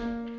Bye.